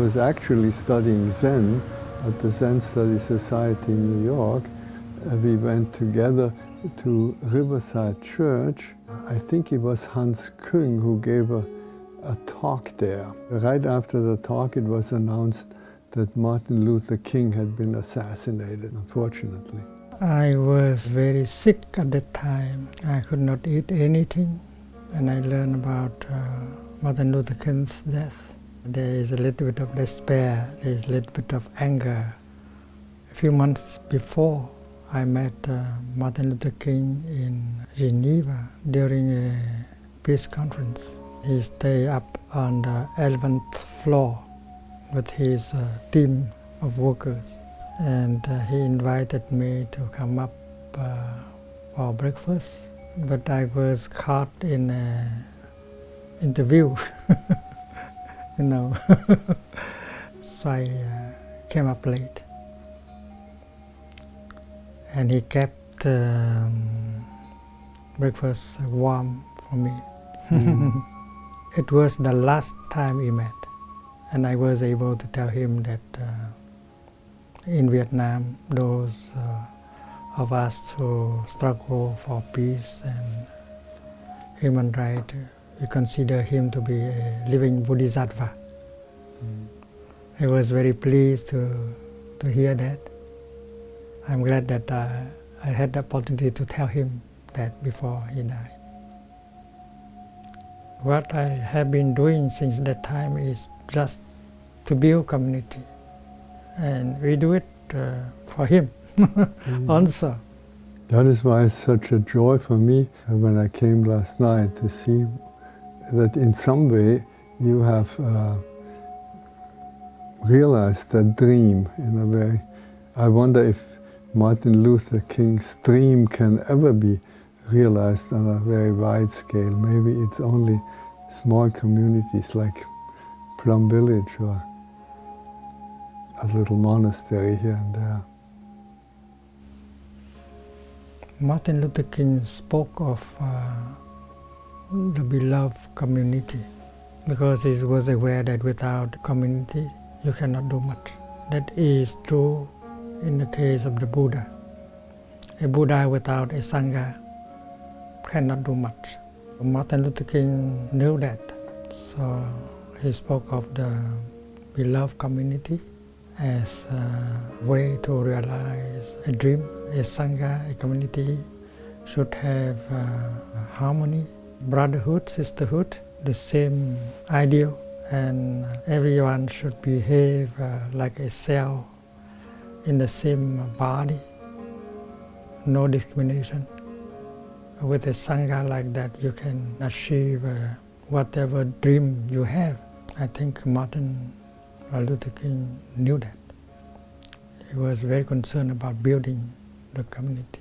was actually studying Zen at the Zen Study Society in New York. Uh, we went together to Riverside Church. I think it was Hans Küng who gave a, a talk there. Right after the talk, it was announced that Martin Luther King had been assassinated, unfortunately. I was very sick at that time. I could not eat anything, and I learned about uh, Martin Luther King's death. There is a little bit of despair, there is a little bit of anger. A few months before, I met uh, Martin Luther King in Geneva during a peace conference. He stayed up on the 11th floor with his uh, team of workers and uh, he invited me to come up uh, for breakfast but I was caught in an interview you know. So I uh, came up late. And he kept um, breakfast warm for me. Mm. it was the last time we met. And I was able to tell him that uh, in Vietnam, those uh, of us who struggle for peace and human rights, we consider him to be a living bodhisattva. Mm. I was very pleased to, to hear that. I'm glad that uh, I had the opportunity to tell him that before he died. What I have been doing since that time is just to build community and we do it uh, for him mm. also. That is why it's such a joy for me when I came last night to see that in some way you have uh, realized that dream in a way. I wonder if Martin Luther King's dream can ever be realized on a very wide scale. Maybe it's only small communities like Plum Village or a little monastery here and there. Martin Luther King spoke of uh, the beloved community because he was aware that without community you cannot do much. That is true in the case of the Buddha. A Buddha without a Sangha cannot do much. Martin Luther King knew that, so he spoke of the beloved community as a way to realize a dream. A Sangha, a community, should have uh, harmony, brotherhood, sisterhood, the same ideal, and everyone should behave uh, like a cell in the same body, no discrimination. With a Sangha like that, you can achieve uh, whatever dream you have. I think Martin Luther King knew that. He was very concerned about building the community.